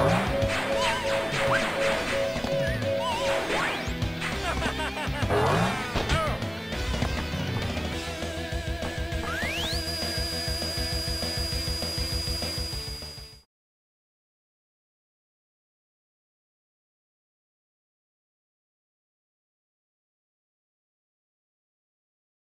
Bye.